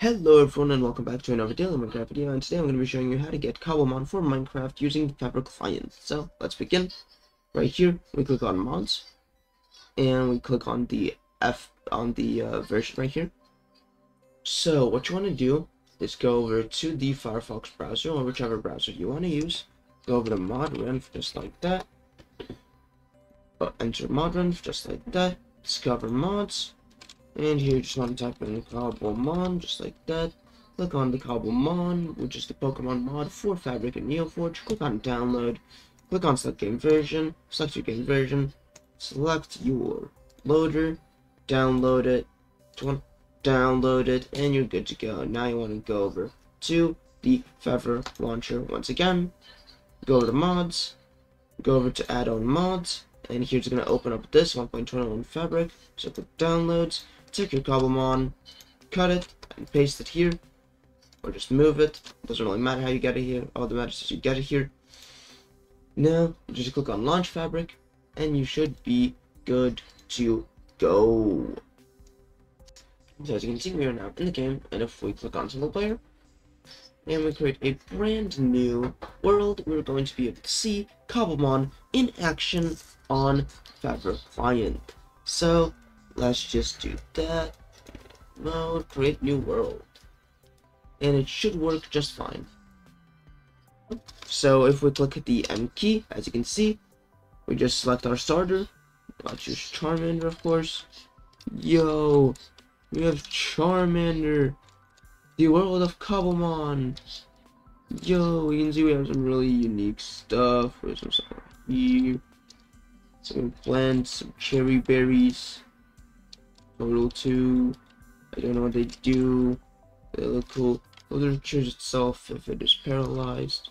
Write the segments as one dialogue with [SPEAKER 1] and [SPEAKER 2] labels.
[SPEAKER 1] Hello everyone and welcome back to another daily Minecraft video and today I'm going to be showing you how to get Cobblemon for Minecraft using Fabric client. So let's begin. Right here we click on mods and we click on the F on the uh, version right here. So what you want to do is go over to the Firefox browser or whichever browser you want to use. Go over to Modrinth just like that. Uh, enter Modrinth just like that. Discover mods and here just want to type in Cobblemon, just like that. Click on the Cobblemon, which is the Pokemon mod for Fabric and Neoforge. Click on download. Click on select game version. Select your game version. Select your loader. Download it. Download it, and you're good to go. Now you want to go over to the Feather launcher once again. Go to mods. Go over to add-on mods. And here's going to open up this 1.21 Fabric. So click downloads take your Cobblemon, cut it, and paste it here, or just move it. doesn't really matter how you get it here. All that matters is you get it here. Now, just click on Launch Fabric, and you should be good to go. So as you can see, we are now in the game, and if we click on Single Player, and we create a brand new world, we're going to be able to see Cobblemon in action on Fabric Client. So, let's just do that. Mode create new world. And it should work just fine. So if we click at the M key as you can see we just select our starter. I'll choose Charmander of course. Yo we have Charmander the world of Cobblemon yo you can see we have some really unique stuff. There's some stuff here some plants some cherry berries Total 2. I don't know what they do. They look cool. Look at itself if it is paralyzed.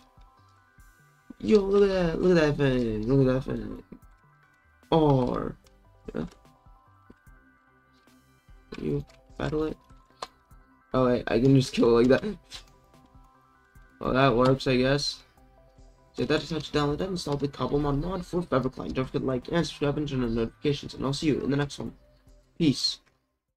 [SPEAKER 1] Yo, look at that. Look at that thing. Look at that thing. R. Yeah. You battle it? Oh wait, I can just kill it like that. Well, that works, I guess. So that is how to download and install the Cobblemon mod for Client. Don't forget to like and subscribe and turn on notifications, and I'll see you in the next one. Peace.